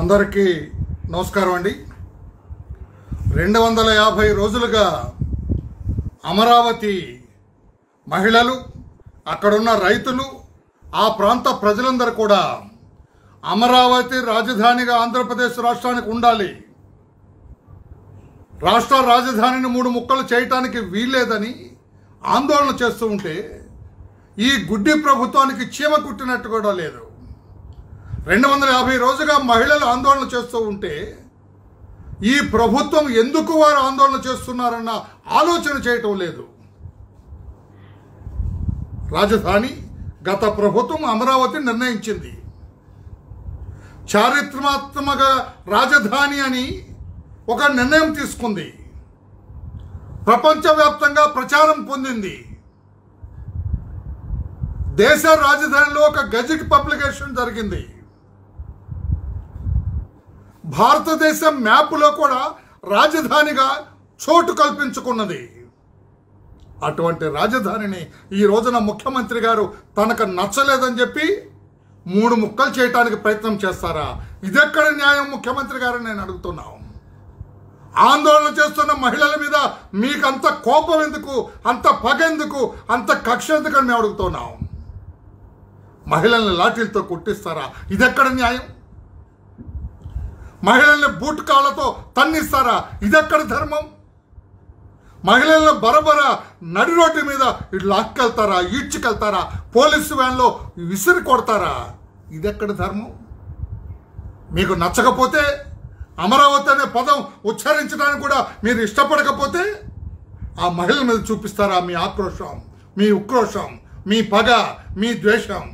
అందరికీ నమస్కారం అండి. రెండు వందల యాభై రోజులుగా అమరావతి మహిళలు అక్కడున్న రైతులు ఆ ప్రాంత ప్రజలందరూ కూడా అమరావతి రాజధానిగా ఆంధ్రప్రదేశ్ రాష్ట్రానికి ఉండాలి. రాష్ట్ర రాజధానిని మూడు ముక్కలు చేయటానికి వీల్లేదని ఆందోళన చేస్తూ ఉంటే ఈ గుడ్డి ప్రభుత్వానికి చీమ కుట్టినట్టు కూడా లేదు. రెండు వందల యాభై రోజుగా మహిళలు ఆందోళన చేస్తూ ఉంటే ఈ ప్రభుత్వం ఎందుకు వారు ఆందోళన చేస్తున్నారన్న ఆలోచన చేయటం లేదు. రాజధాని గత ప్రభుత్వం అమరావతి నిర్ణయించింది. చారిత్రాత్మక రాజధాని అని ఒక నిర్ణయం తీసుకుంది. ప్రపంచవ్యాప్తంగా ప్రచారం పొందింది. దేశ రాజధానిలో ఒక గజెట్ పబ్లికేషన్ జరిగింది. భారతదేశం మ్యాప్లో కూడా రాజధానిగా చోటు కల్పించుకున్నది. అటువంటి రాజధానిని ఈ రోజున ముఖ్యమంత్రి గారు తనకు నచ్చలేదని చెప్పి మూడు ముక్కలు చేయటానికి ప్రయత్నం చేస్తారా? ఇదెక్కడ న్యాయం ముఖ్యమంత్రి గారు నేను అడుగుతున్నాను ఆందోళన చేస్తున్న మహిళల మీద మీకు అంత కోపం ఎందుకు? అంత పగ ఎందుకు? అంత కక్ష ఎందుకని మేము అడుగుతున్నాం. మహిళల్ని లాఠీలతో కుట్టిస్తారా? ఇదెక్కడ న్యాయం? మహిళల్ని బూట్ కాళ్ళతో తన్నిస్తారా? ఇదెక్కడ ధర్మం? మహిళలను బరబర నడి రోడ్డు మీద ఇటు లాక్కెళ్తారా ఈడ్చుకెళ్తారా? పోలీసు వ్యాన్లో విసిరి కొడతారా? ఇదెక్కడ ధర్మం? మీకు నచ్చకపోతే అమరావతి అనే పదం ఉచ్చరించడానికి కూడా మీరు ఇష్టపడకపోతే ఆ మహిళల మీద చూపిస్తారా మీ ఆక్రోషం మీ ఉక్రోషం మీ పగ మీ ద్వేషం?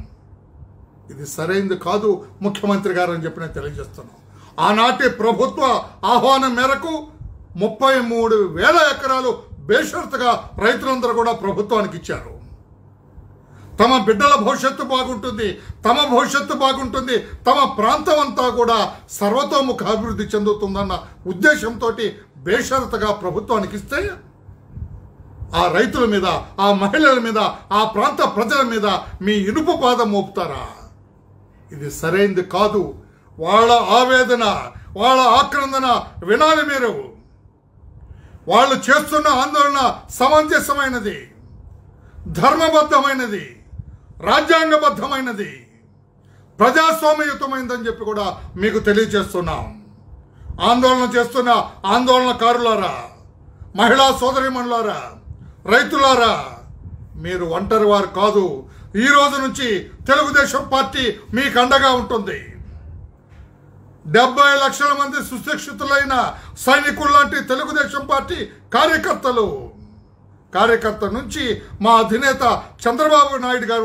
ఇది సరైనది కాదు ముఖ్యమంత్రి గారు అని చెప్పి నేను తెలియజేస్తున్నాను. ఆనాటి ప్రభుత్వ ఆహ్వానం మేరకు ముప్పై మూడు వేల ఎకరాలు బేషరతుగా రైతులందరూ కూడా ప్రభుత్వానికి ఇచ్చారు. తమ బిడ్డల భవిష్యత్తు బాగుంటుంది తమ భవిష్యత్తు బాగుంటుంది తమ ప్రాంతం అంతా కూడా సర్వతోముఖ అభివృద్ధి చెందుతుందన్న ఉద్దేశంతో బేషరతగా ప్రభుత్వానికి ఇస్తే ఆ రైతుల మీద ఆ మహిళల మీద ఆ ప్రాంత ప్రజల మీద మీ ఇనుపు పాదం మోపుతారా? ఇది సరైనది కాదు. వాళ్ళ ఆవేదన వాళ్ళ ఆక్రందన వినాలి మీరు. వాళ్ళు చేస్తున్న ఆందోళన సమంజసమైనది ధర్మబద్ధమైనది రాజ్యాంగబద్ధమైనది ప్రజాస్వామ్యయుతమైనదని చెప్పి కూడా మీకు తెలియజేస్తున్నాం. ఆందోళన చేస్తున్న ఆందోళనకారులారా మహిళా సోదరిమణులారా రైతులారా మీరు ఒంటరి వారు కాదు. ఈ రోజు నుంచి తెలుగుదేశం పార్టీ మీకు అండగా ఉంటుంది. డెబ్బై లక్షల మంది సుశిక్షితులైన సైనికులు లాంటి తెలుగుదేశం పార్టీ కార్యకర్తలు. కార్యకర్త నుంచి మా అధినేత చంద్రబాబు నాయుడు గారి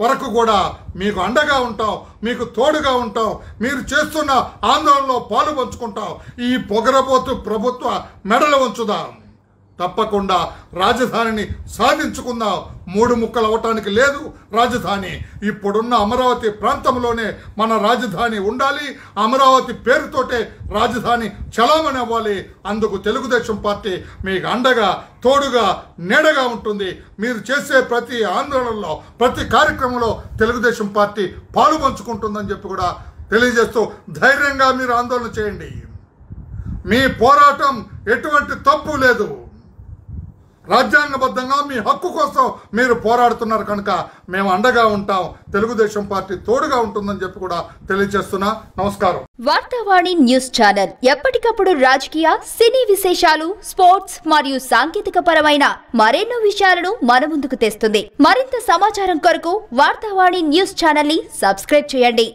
వరకు కూడా మీకు అండగా ఉంటాం మీకు తోడుగా ఉంటాం మీరు చేస్తున్న ఆందోళనలో పాలు పంచుకుంటాం. ఈ పొగరబోతు ప్రభుత్వ మెడలు ఉంచుదాం తప్పకుండా రాజధానిని సాధించుకుందాం. మూడు ముక్కలు అవటానికి లేదు రాజధాని. ఇప్పుడున్న అమరావతి ప్రాంతంలోనే మన రాజధాని ఉండాలి. అమరావతి పేరుతోటే రాజధాని చలామణి అవ్వాలి అందుకు తెలుగుదేశం పార్టీ మీకు అండగా తోడుగా నీడగా ఉంటుంది. మీరు చేసే ప్రతి ఆందోళనలో ప్రతి కార్యక్రమంలో తెలుగుదేశం పార్టీ పాలు పంచుకుంటుందని చెప్పి కూడా తెలియజేస్తూ ధైర్యంగా మీరు ఆందోళన చేయండి. మీ పోరాటం ఎటువంటి తప్పు లేదు. రాజ్యాంగబద్ధంగా మీ హక్కు కోసం మీరు పోరాడుతున్నారు కనుక మేము అండగా ఉంటాం. తెలుగుదేశం పార్టీ తోడుగా ఉంటుందని చెప్పి కూడా తెలియజేస్తున్నా. నమస్కారం. వార్తావాణి న్యూస్ ఛానల్ ఎప్పటికప్పుడు రాజకీయ సినీ విశేషాలు స్పోర్ట్స్ మరియు సాంకేతిక పరమైన మరెన్నో విషయాలను మన ముందుకు తెస్తుంది. మరింత సమాచారం కొరకు వార్తావాణి న్యూస్ ఛానల్ని సబ్స్క్రైబ్ చేయండి.